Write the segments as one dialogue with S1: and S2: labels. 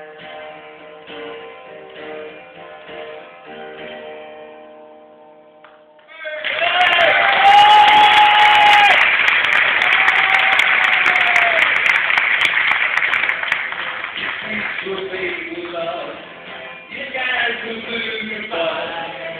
S1: You guys will lose your mind.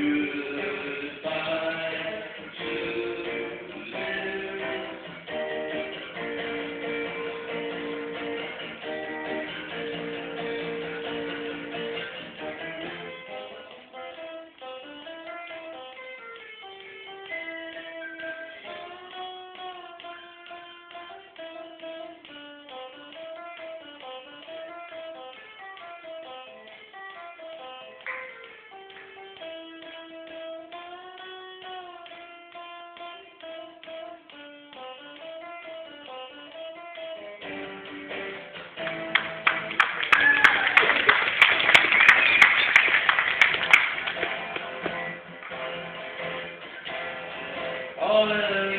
S1: you. Olha!